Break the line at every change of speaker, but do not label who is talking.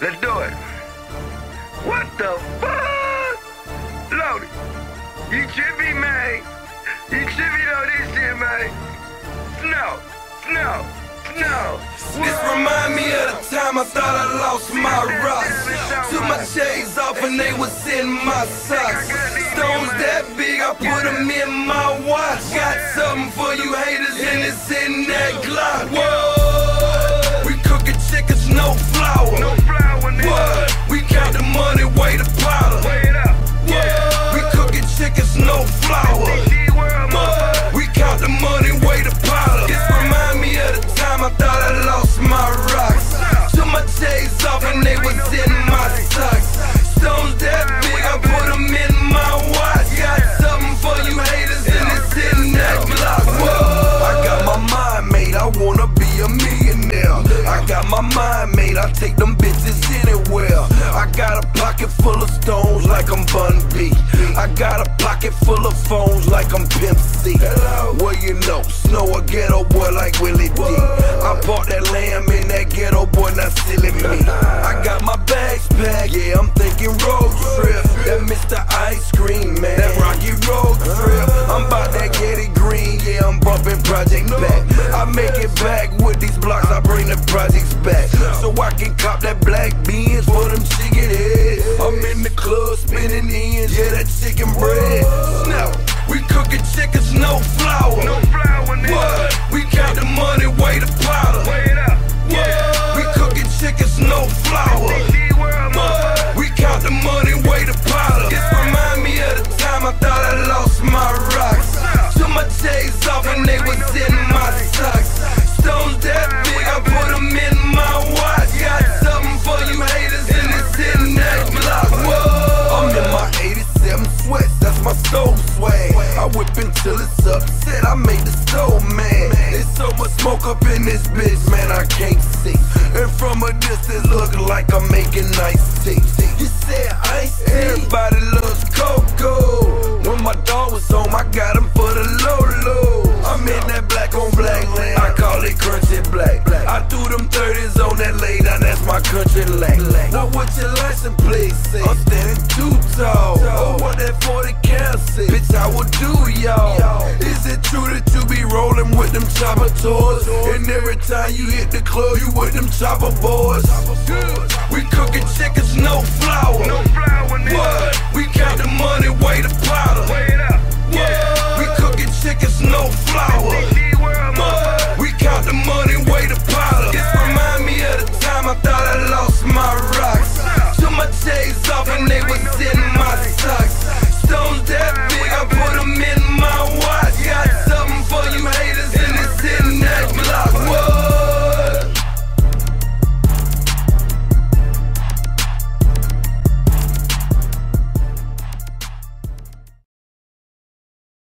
Let's do it. What the fuck? Lodi,
you trippy, man.
You trippy on this shit, man.
Snow, snow,
snow. This remind me of the time I thought I lost my rocks. Took my shades off and they was in my socks. Stones that big, I put them in my watch. Got something for you haters and it's in that Glock. Whoa, take them bitches anywhere. I got a pocket full of stones like I'm Bun B. I got a pocket full of phones like I'm Pimp C. Well, you know, Snow a Geto Boy like Willie D. I bought that lamb in that ghetto boy, not silly me. I'm in the club spinning ends, yeah, that chicken bread. Snap, we cooking chickens, no flour. No until it's upset, I make the soul mad. There's so much smoke up in this bitch, man, I can't see. And from a distance, look like I'm making nice tea. You said ice tea. Everybody loves cocoa. When my dog was home, I got him for the low low. I'm in that black on black lane, I call it crunchy black. I threw them 30s on that lay, now that's my country lack. Now what your license plate say? I'm standing too tall. Oh, what that 40 cal say? Bitch, I will do y'all with them chopper toys, And every time you hit the club, you with them chopper boys. We cooking chickens, no flour. No flour, What? We count the money, weigh the powder. What? We cooking chickens, no flour. What? We count the money, weigh the powder. This remind me of the time I thought I lost my rocks. Took my chains off and they was sitting